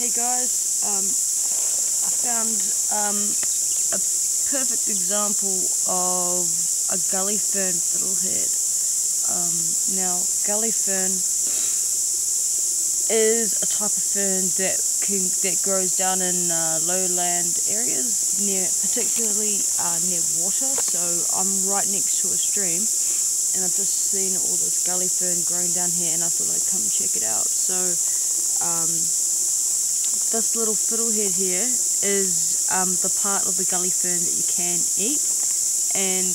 Hey guys, um, I found um, a perfect example of a gully fern fiddlehead. Um, now, gully fern is a type of fern that can, that grows down in uh, lowland areas, near particularly uh, near water. So I'm right next to a stream, and I've just seen all this gully fern growing down here, and I thought I'd come check it out. So this little fiddlehead here is um, the part of the gully fern that you can eat, and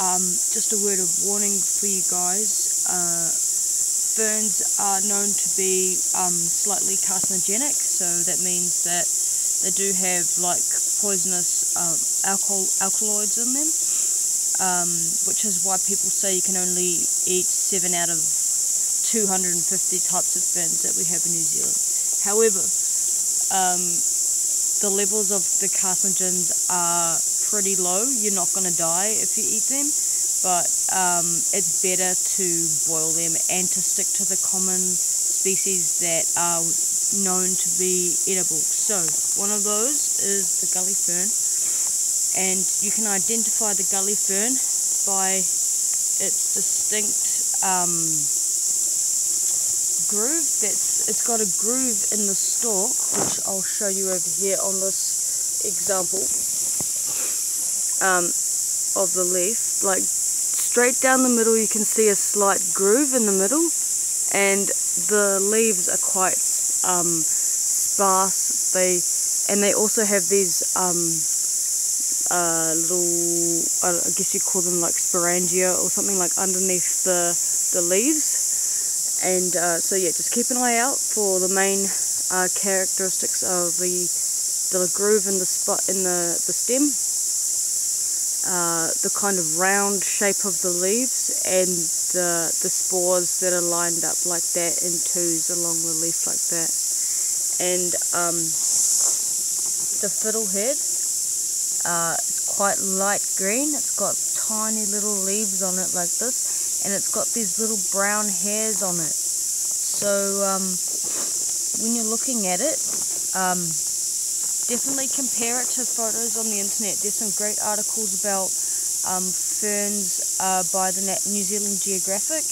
um, just a word of warning for you guys. Uh, ferns are known to be um, slightly carcinogenic, so that means that they do have like poisonous um, alcohol alkaloids in them, um, which is why people say you can only eat seven out of 250 types of ferns that we have in New Zealand. However, um, the levels of the carcinogens are pretty low. You're not going to die if you eat them but um, it's better to boil them and to stick to the common species that are known to be edible. So one of those is the gully fern and you can identify the gully fern by its distinct um, groove that's it's got a groove in the stalk which I'll show you over here on this example um, of the leaf. Like straight down the middle you can see a slight groove in the middle and the leaves are quite um, sparse. They and they also have these um, uh, little I guess you call them like sporangia or something like underneath the the leaves and uh, so yeah just keep an eye out for the main uh, characteristics of the the groove in the spot in the the stem uh, the kind of round shape of the leaves and the, the spores that are lined up like that in twos along the leaf like that. And um, the fiddlehead uh, is quite light green. It's got tiny little leaves on it like this and it's got these little brown hairs on it. So um, when you're looking at it, um, definitely compare it to photos on the internet. There's some great articles about um, ferns uh, by the New Zealand Geographic.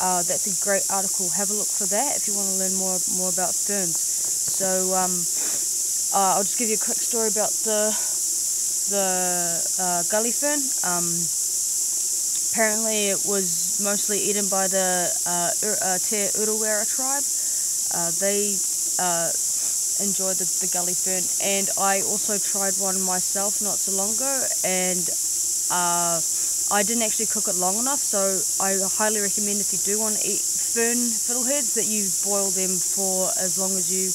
Uh, that's a great article. Have a look for that if you want to learn more more about ferns. So um, uh, I'll just give you a quick story about the the uh, gully fern. Apparently, it was mostly eaten by the uh, uh Te Urewera tribe. Uh, they enjoy the, the gully fern and I also tried one myself not so long ago and uh, I didn't actually cook it long enough so I highly recommend if you do want to eat fern fiddleheads that you boil them for as long as you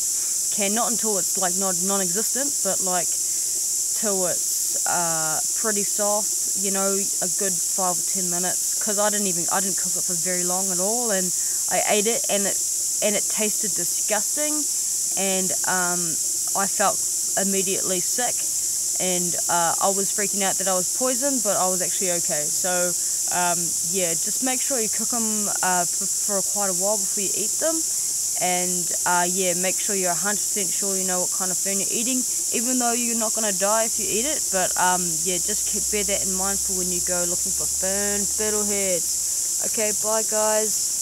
can not until it's like not non-existent but like till uh, pretty soft you know a good five or ten minutes because I didn't even I didn't cook it for very long at all and I ate it and it and it tasted disgusting and um, I felt immediately sick and uh, I was freaking out that I was poisoned but I was actually okay. So um, yeah just make sure you cook them uh, for, for, quite a while before you eat them and uh, yeah make sure you're 100% sure you know what kind of fern you're eating even though you're not going to die if you eat it. But um, yeah just keep bear that in mind for when you go looking for fern fiddleheads. Okay bye guys